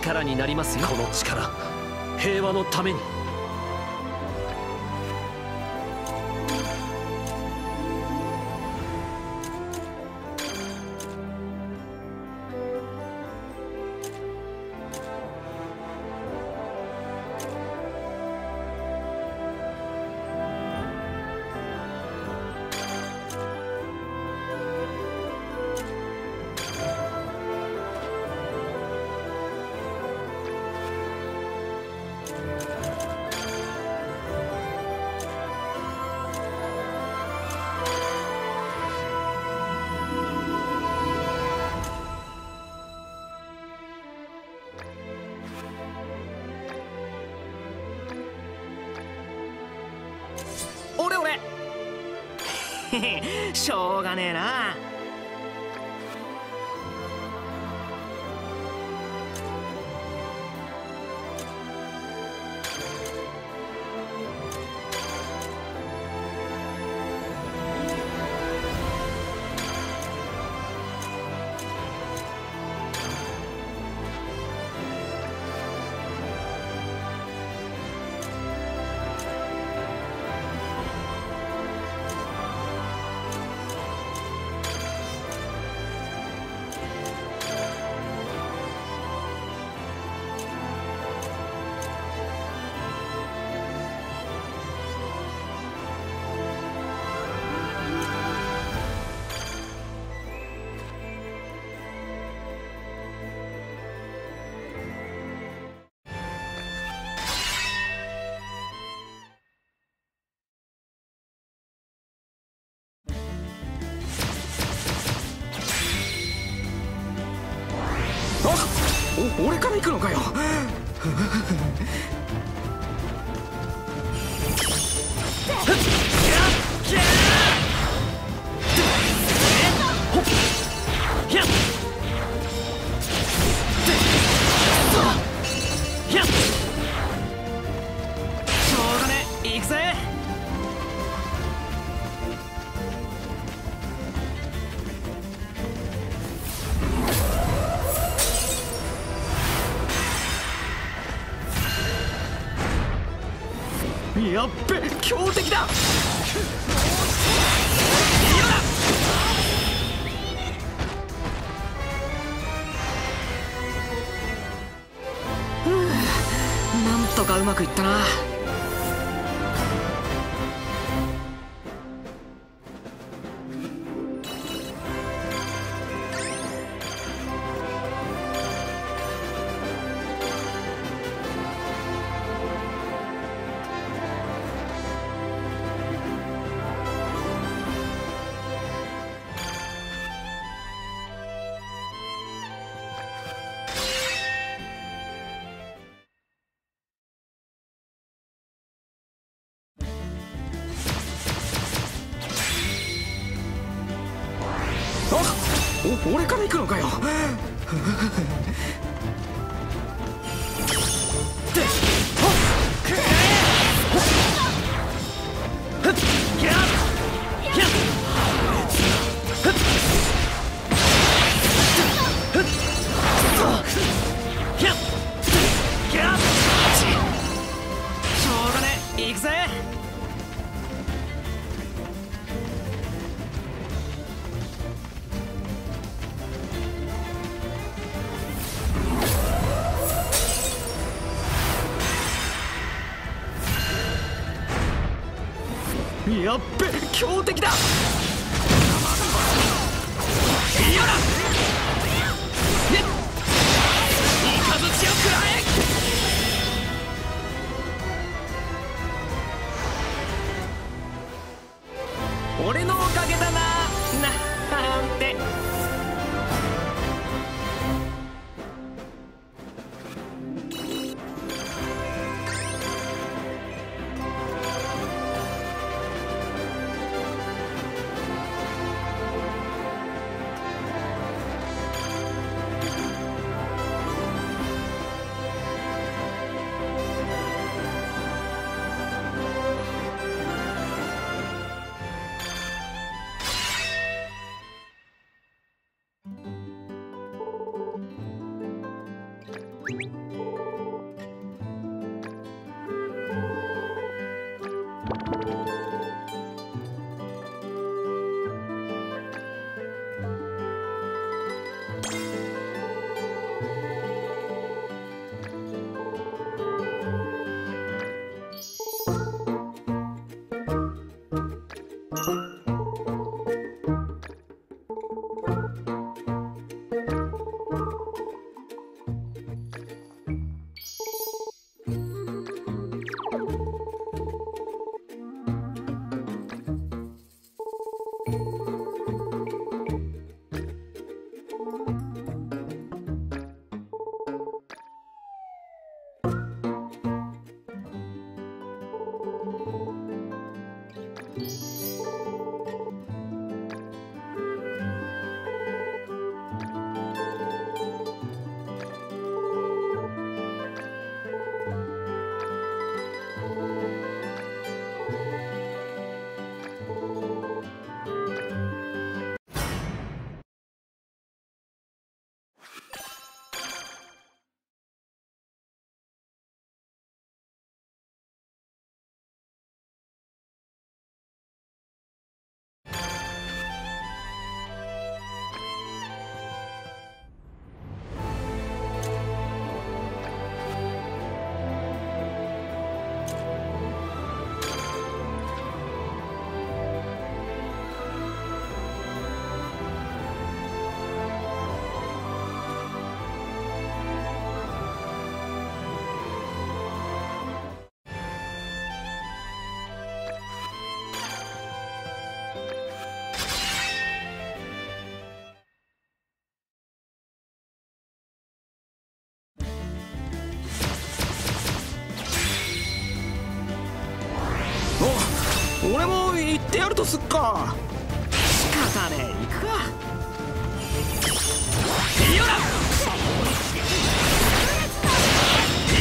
力になりますよ。この力平和のために。しょうがねえな。から行くのかよ。まくいったな。俺から行くのかよ。ってやるとすっか。仕方ねえ。行くか。よら。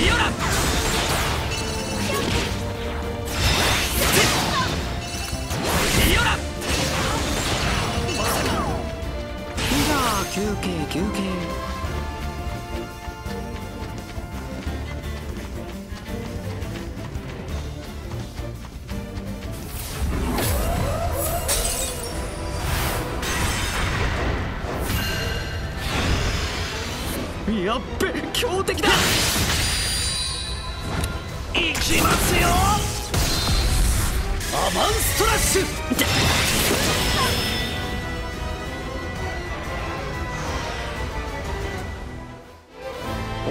よら。よら。じゃあ休憩休憩強敵だ。行きますよ。アバンストラッシュ。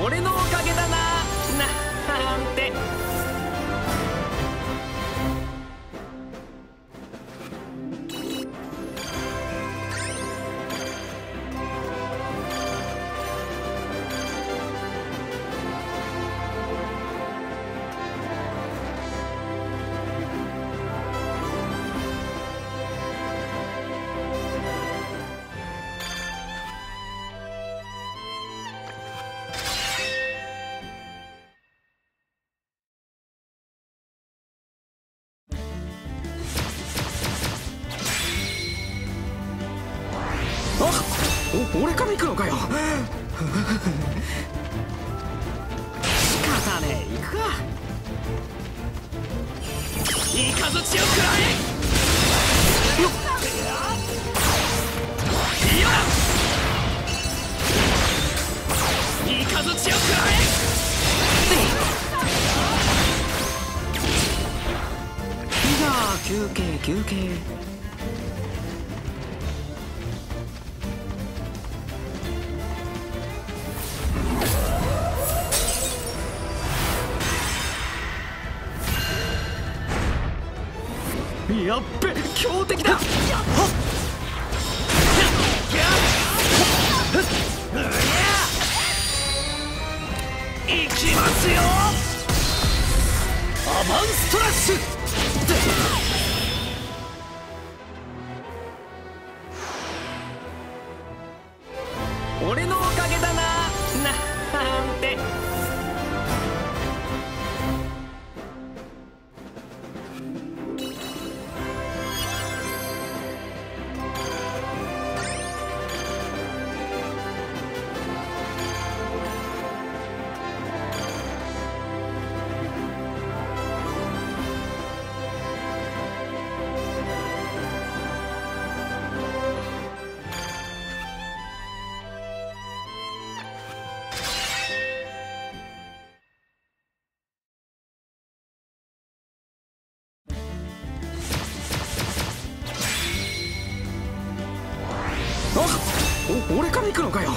俺の俺から行くのかよ。仕方ねえ行くか。イカズチを食らえよっよらイカズチを食らじゃあ休憩休憩いきますよ。アバンストラッシュのかよ。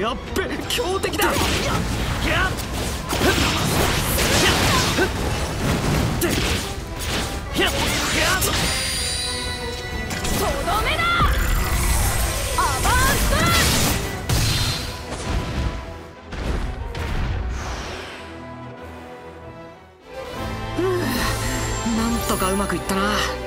やっべ強敵だ。とどめだ！うまくいったな。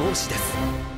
同士です。